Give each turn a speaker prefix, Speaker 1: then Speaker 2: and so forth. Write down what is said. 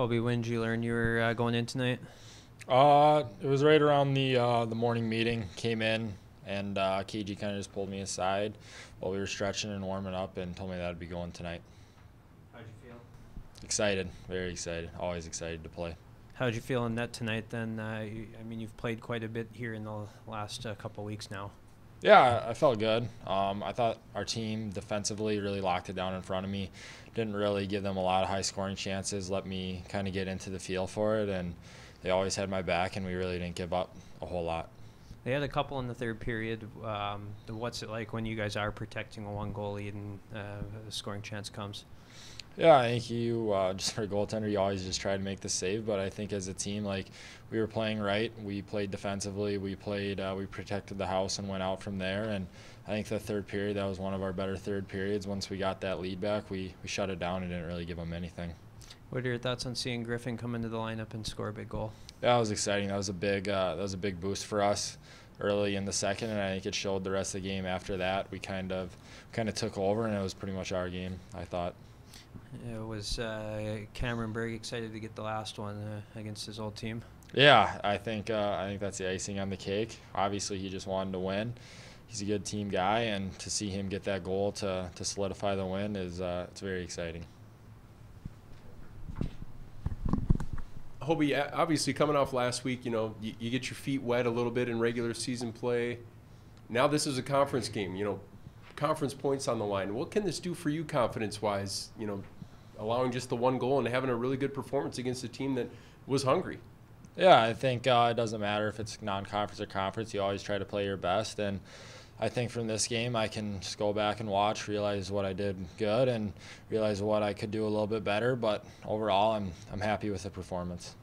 Speaker 1: Hobie, when did you learn you were uh, going in tonight?
Speaker 2: Uh, it was right around the uh, the morning meeting. Came in and uh, KG kind of just pulled me aside while we were stretching and warming up and told me that I'd be going tonight.
Speaker 1: How'd you feel?
Speaker 2: Excited, very excited. Always excited to play.
Speaker 1: How'd you feel in net tonight? Then uh, you, I mean, you've played quite a bit here in the last uh, couple weeks now.
Speaker 2: Yeah, I felt good. Um, I thought our team defensively really locked it down in front of me. Didn't really give them a lot of high scoring chances. Let me kind of get into the feel for it, and they always had my back, and we really didn't give up a whole lot.
Speaker 1: They had a couple in the third period. Um, what's it like when you guys are protecting a one goal lead and uh, a scoring chance comes?
Speaker 2: Yeah, I think you uh, just for a goaltender, you always just try to make the save. But I think as a team, like we were playing right, we played defensively, we played, uh, we protected the house and went out from there. And I think the third period, that was one of our better third periods. Once we got that lead back, we we shut it down and didn't really give them anything.
Speaker 1: What are your thoughts on seeing Griffin come into the lineup and score a big goal?
Speaker 2: Yeah, that was exciting. That was a big uh, that was a big boost for us early in the second, and I think it showed the rest of the game after that. We kind of kind of took over, and it was pretty much our game. I thought.
Speaker 1: It was uh, Cameron Berg excited to get the last one uh, against his old team.
Speaker 2: Yeah, I think uh, I think that's the icing on the cake. Obviously, he just wanted to win. He's a good team guy, and to see him get that goal to, to solidify the win is uh, it's very exciting.
Speaker 3: Hobie, obviously coming off last week, you know, you, you, get your feet wet a little bit in regular season play. Now this is a conference game, you know, conference points on the line. What can this do for you confidence wise, you know, allowing just the one goal and having a really good performance against a team that was hungry?
Speaker 2: Yeah, I think uh, it doesn't matter if it's non-conference or conference. You always try to play your best, and I think from this game I can just go back and watch, realize what I did good, and realize what I could do a little bit better. But overall, I'm I'm happy with the performance.